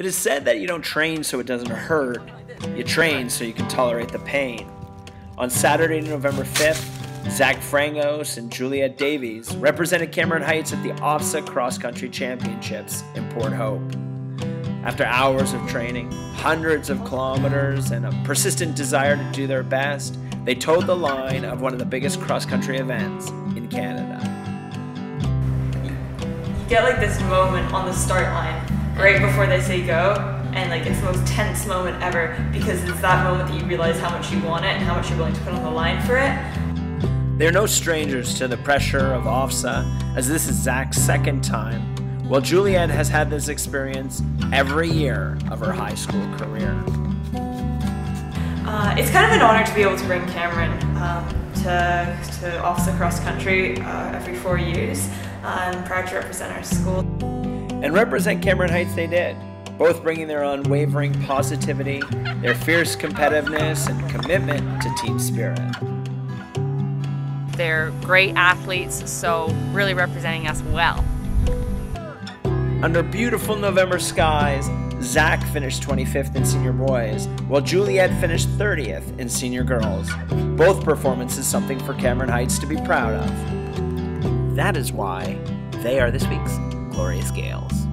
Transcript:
It is said that you don't train so it doesn't hurt, you train so you can tolerate the pain. On Saturday, November 5th, Zach Frangos and Juliette Davies represented Cameron Heights at the OFSAA Cross Country Championships in Port Hope. After hours of training, hundreds of kilometers, and a persistent desire to do their best, they towed the line of one of the biggest cross country events in Canada. You get like this moment on the start line right before they say go, and like it's the most tense moment ever because it's that moment that you realize how much you want it and how much you're willing to put on the line for it. They're no strangers to the pressure of OFSAA, as this is Zach's second time, while Juliette has had this experience every year of her high school career. Uh, it's kind of an honor to be able to bring Cameron um, to, to OFSAA cross country uh, every four years. I'm proud to represent our school. And represent Cameron Heights they did, both bringing their unwavering positivity, their fierce competitiveness, and commitment to team spirit. They're great athletes, so really representing us well. Under beautiful November skies, Zach finished 25th in senior boys, while Juliette finished 30th in senior girls. Both performances something for Cameron Heights to be proud of. That is why they are this week's Glorious Gaels.